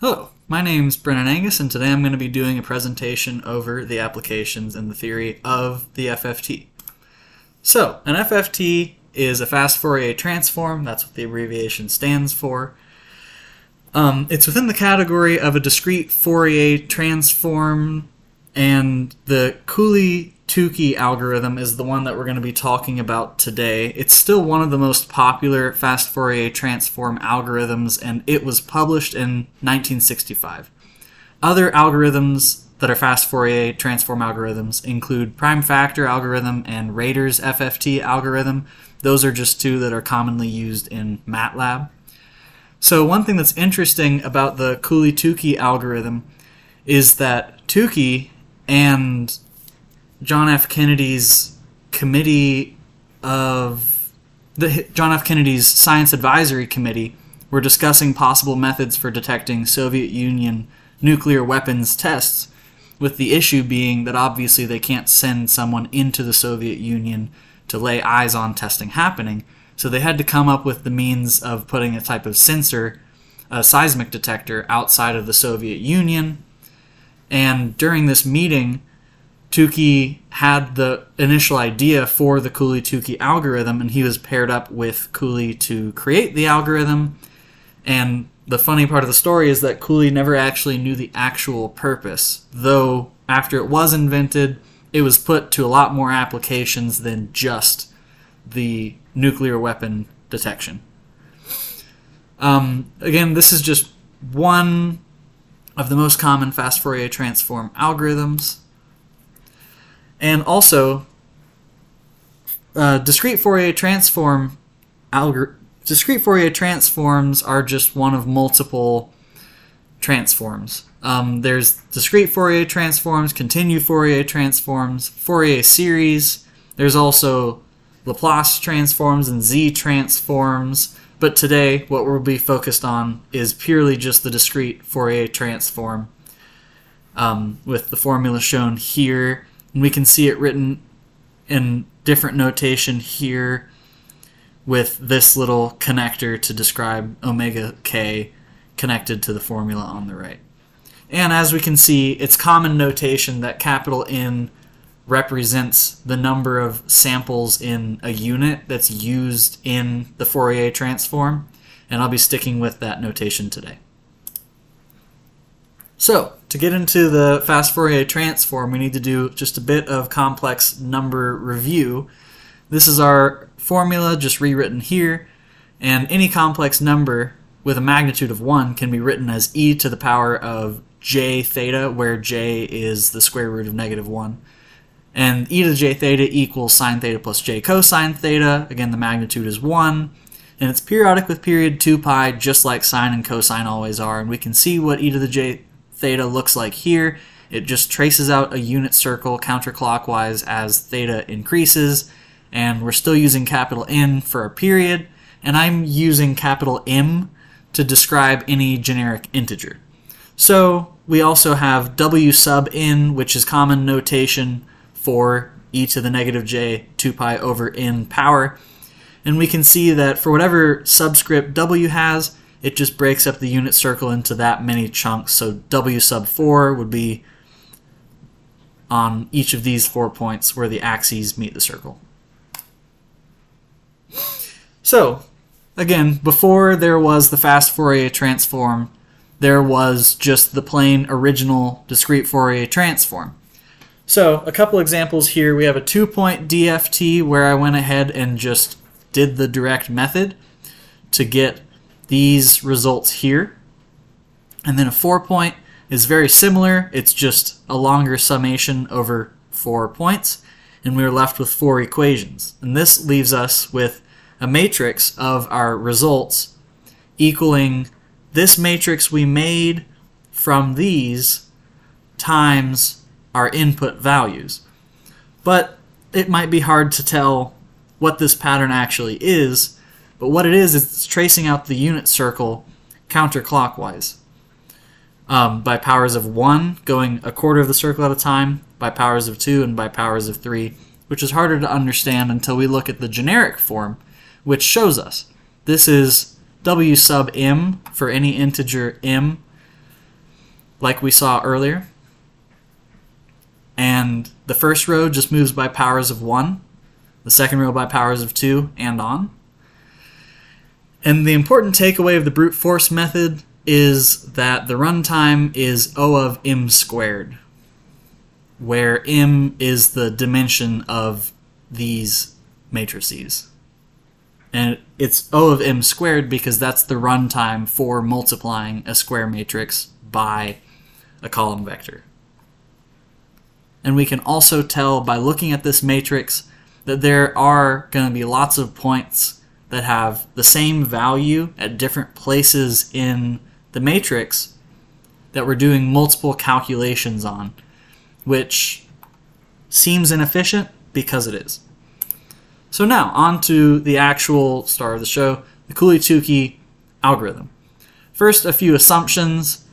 Hello, my name's Brennan Angus, and today I'm going to be doing a presentation over the applications and the theory of the FFT. So, an FFT is a fast Fourier transform, that's what the abbreviation stands for. Um, it's within the category of a discrete Fourier transform, and the Cooley Tukey algorithm is the one that we're going to be talking about today. It's still one of the most popular fast Fourier transform algorithms, and it was published in 1965. Other algorithms that are fast Fourier transform algorithms include prime factor algorithm and Rader's FFT algorithm. Those are just two that are commonly used in MATLAB. So one thing that's interesting about the Cooley-Tukey algorithm is that Tukey and John F. Kennedy's committee of the John F. Kennedy's Science Advisory Committee were discussing possible methods for detecting Soviet Union nuclear weapons tests, with the issue being that obviously they can't send someone into the Soviet Union to lay eyes on testing happening. So they had to come up with the means of putting a type of sensor, a seismic detector, outside of the Soviet Union. And during this meeting, Tukey had the initial idea for the Cooley-Tukey algorithm, and he was paired up with Cooley to create the algorithm. And the funny part of the story is that Cooley never actually knew the actual purpose, though after it was invented, it was put to a lot more applications than just the nuclear weapon detection. Um, again, this is just one of the most common fast Fourier transform algorithms. And also, uh, discrete Fourier transform algor- discrete Fourier transforms are just one of multiple transforms. Um, there's discrete Fourier transforms, continued Fourier transforms, Fourier series. There's also Laplace transforms and Z transforms. But today, what we'll be focused on is purely just the discrete Fourier transform um, with the formula shown here. And we can see it written in different notation here with this little connector to describe omega k connected to the formula on the right. And as we can see, it's common notation that capital N represents the number of samples in a unit that's used in the Fourier transform, and I'll be sticking with that notation today. So, to get into the fast Fourier transform, we need to do just a bit of complex number review. This is our formula just rewritten here, and any complex number with a magnitude of 1 can be written as e to the power of j theta, where j is the square root of negative 1. And e to the j theta equals sine theta plus j cosine theta. Again, the magnitude is 1. And it's periodic with period 2 pi, just like sine and cosine always are. And we can see what e to the j theta looks like here. It just traces out a unit circle counterclockwise as theta increases. And we're still using capital N for a period. And I'm using capital M to describe any generic integer. So we also have W sub n, which is common notation for e to the negative j 2 pi over n power. And we can see that for whatever subscript w has, it just breaks up the unit circle into that many chunks. So w sub 4 would be on each of these four points where the axes meet the circle. So, again, before there was the fast Fourier transform, there was just the plain original discrete Fourier transform. So a couple examples here. We have a two-point DFT where I went ahead and just did the direct method to get these results here. And then a four-point is very similar. It's just a longer summation over four points. And we are left with four equations. And this leaves us with a matrix of our results equaling this matrix we made from these times our input values. But it might be hard to tell what this pattern actually is, but what it is is it's tracing out the unit circle counterclockwise. Um, by powers of 1, going a quarter of the circle at a time, by powers of 2, and by powers of 3, which is harder to understand until we look at the generic form, which shows us. This is w sub m for any integer m like we saw earlier. And the first row just moves by powers of 1, the second row by powers of 2, and on. And the important takeaway of the brute force method is that the runtime is O of m squared, where m is the dimension of these matrices. And it's O of m squared because that's the runtime for multiplying a square matrix by a column vector. And we can also tell by looking at this matrix that there are going to be lots of points that have the same value at different places in the matrix that we're doing multiple calculations on, which seems inefficient because it is. So now, on to the actual star of the show, the Cooley-Tukey algorithm. First, a few assumptions.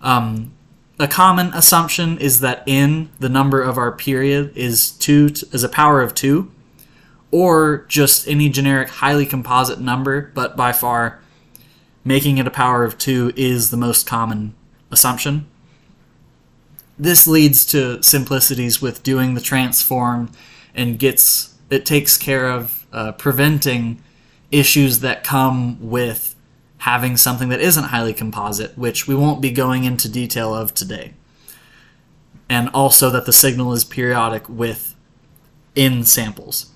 Um, a common assumption is that n, the number of our period, is two is a power of two, or just any generic highly composite number, but by far making it a power of two is the most common assumption. This leads to simplicities with doing the transform and gets it takes care of uh, preventing issues that come with having something that isn't highly composite, which we won't be going into detail of today. And also that the signal is periodic with in samples.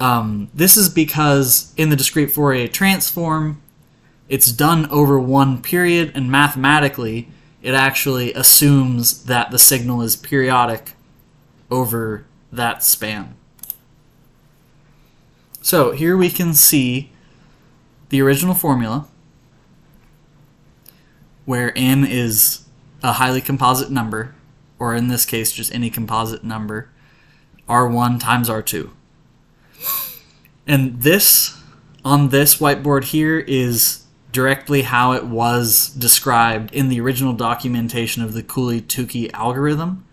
Um, this is because in the discrete Fourier transform, it's done over one period, and mathematically, it actually assumes that the signal is periodic over that span. So here we can see the original formula where n is a highly composite number, or in this case just any composite number, r1 times r2. And this, on this whiteboard here, is directly how it was described in the original documentation of the Cooley-Tukey algorithm.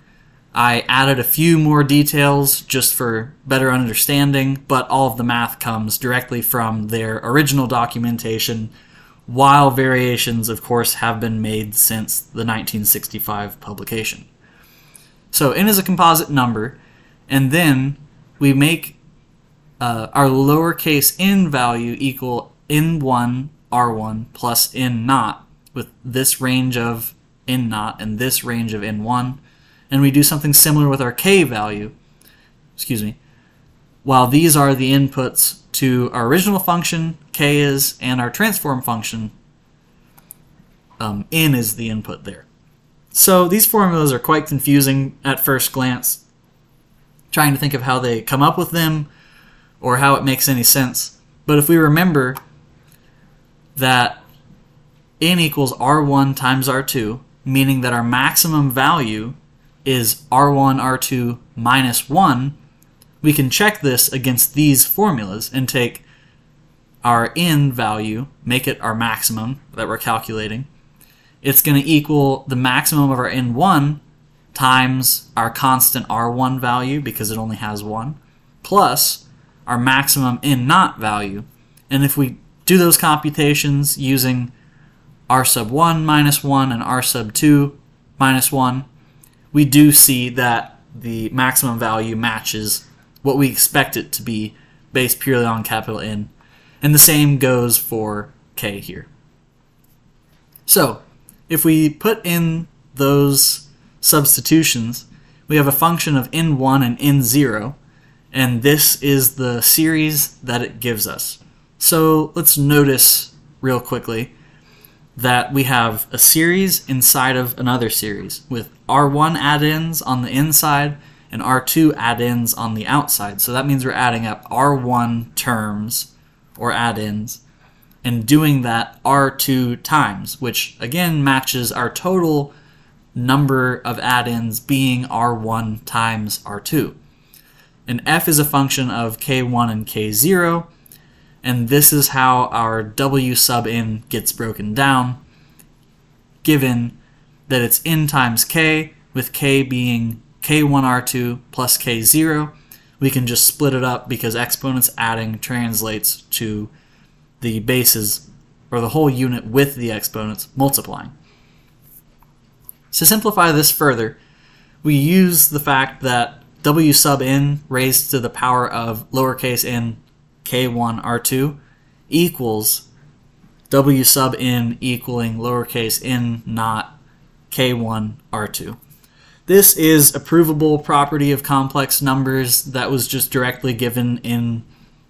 I added a few more details just for better understanding, but all of the math comes directly from their original documentation, while variations, of course, have been made since the 1965 publication. So n is a composite number, and then we make uh, our lowercase n value equal n1 r1 plus n naught with this range of n naught and this range of n1 and we do something similar with our k value, excuse me, while these are the inputs to our original function, k is, and our transform function, um, n is the input there. So these formulas are quite confusing at first glance, trying to think of how they come up with them or how it makes any sense. But if we remember that n equals r1 times r2, meaning that our maximum value is R1, R2 minus 1, we can check this against these formulas and take our n value, make it our maximum that we're calculating. It's going to equal the maximum of our n1 times our constant r1 value because it only has 1, plus our maximum n naught value. And if we do those computations using r sub 1 minus 1 and r sub 2 minus 1, we do see that the maximum value matches what we expect it to be based purely on capital N. And the same goes for k here. So, if we put in those substitutions, we have a function of n1 and n0, and this is the series that it gives us. So let's notice real quickly that we have a series inside of another series with R1 addends on the inside and R2 addends on the outside. So that means we're adding up R1 terms or addends and doing that R2 times, which again matches our total number of addends being R1 times R2. And f is a function of k1 and k0, and this is how our W sub n gets broken down, given that it's n times k, with k being k1r2 plus k0. We can just split it up because exponents adding translates to the bases, or the whole unit with the exponents multiplying. To simplify this further, we use the fact that w sub n raised to the power of lowercase n k1 r2 equals w sub n equaling lowercase n naught k1 r2. This is a provable property of complex numbers that was just directly given in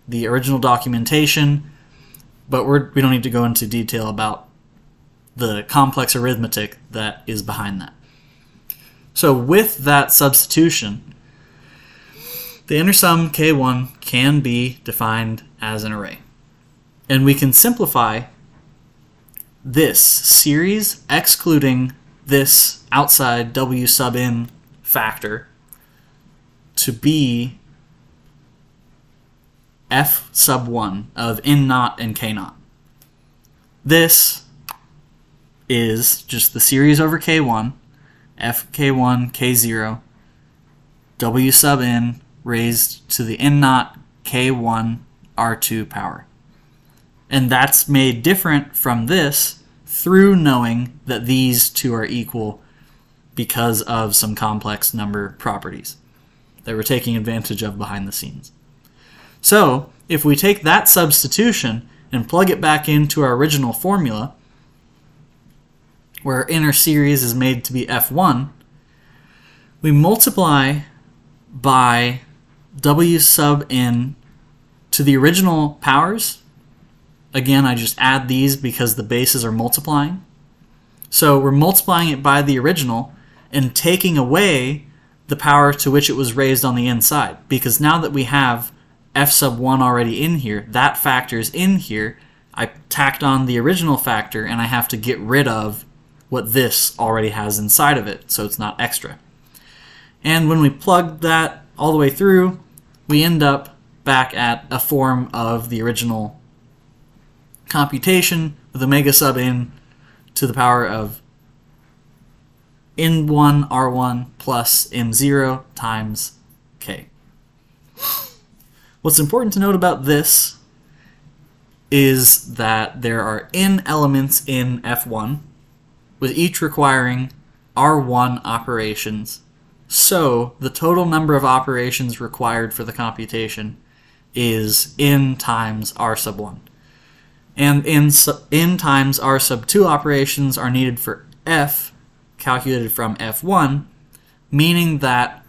the original documentation, but we're, we don't need to go into detail about the complex arithmetic that is behind that. So with that substitution, the inner sum k1 can be defined as an array. And we can simplify this series excluding this outside w sub n factor to be f sub 1 of n naught and k naught. This is just the series over k1, f k1, k0, w sub n raised to the n naught k1 r2 power. And that's made different from this through knowing that these two are equal because of some complex number properties that we're taking advantage of behind the scenes. So, if we take that substitution and plug it back into our original formula, where our inner series is made to be f1, we multiply by w sub n to the original powers. Again, I just add these because the bases are multiplying. So we're multiplying it by the original and taking away the power to which it was raised on the inside. Because now that we have f sub 1 already in here, that factor is in here, I tacked on the original factor and I have to get rid of what this already has inside of it, so it's not extra. And when we plug that all the way through, we end up back at a form of the original computation with omega sub n to the power of n1 r1 plus m0 times k. What's important to note about this is that there are n elements in f1, with each requiring r1 operations so the total number of operations required for the computation is n times r sub 1. And n, n times r sub 2 operations are needed for f, calculated from f1, meaning that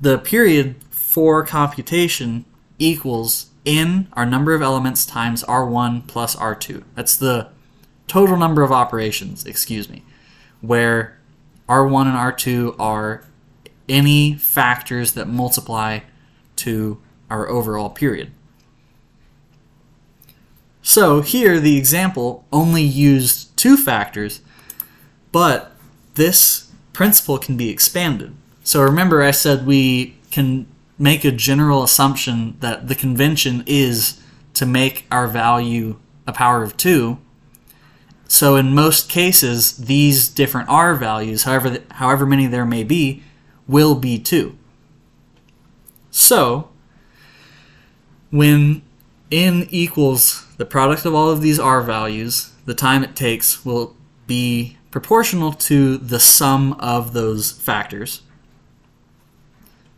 the period for computation equals n, our number of elements, times r1 plus r2. That's the total number of operations, excuse me, where r1 and r2 are any factors that multiply to our overall period. So here the example only used two factors, but this principle can be expanded. So remember I said we can make a general assumption that the convention is to make our value a power of 2. So in most cases, these different r values, however, however many there may be, will be 2. So, when n equals the product of all of these r values, the time it takes will be proportional to the sum of those factors.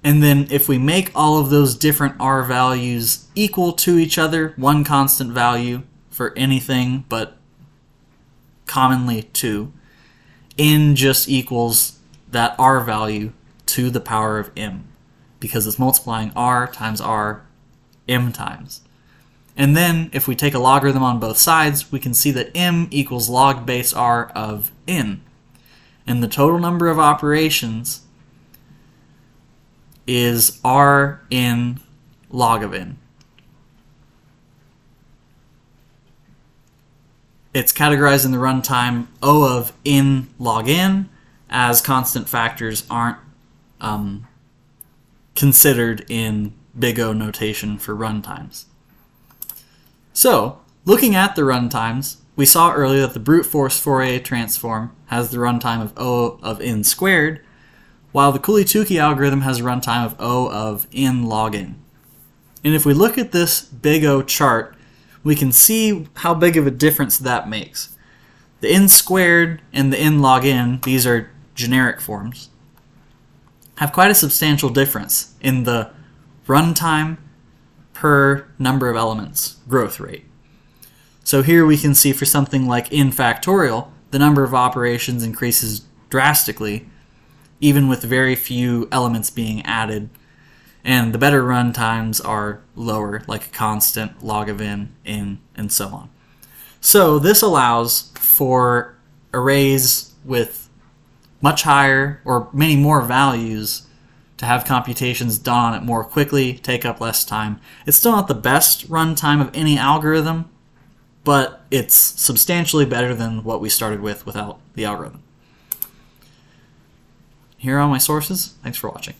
And then if we make all of those different r values equal to each other, one constant value for anything but commonly 2, n just equals that r value to the power of m because it's multiplying r times r m times. And then if we take a logarithm on both sides, we can see that m equals log base r of n. And the total number of operations is r n log of n. It's categorized in the runtime O of n log n, as constant factors aren't um, considered in big O notation for runtimes. So, looking at the runtimes, we saw earlier that the brute force Fourier transform has the runtime of O of n squared, while the Cooley-Tukey algorithm has a runtime of O of n log n. And if we look at this big O chart, we can see how big of a difference that makes. The n squared and the n log n, these are generic forms, have quite a substantial difference in the runtime per number of elements growth rate. So here we can see for something like n factorial, the number of operations increases drastically, even with very few elements being added. And the better run times are lower, like a constant, log of n, n, and so on. So this allows for arrays with much higher or many more values to have computations done on it more quickly, take up less time. It's still not the best runtime of any algorithm, but it's substantially better than what we started with without the algorithm. Here are my sources. Thanks for watching.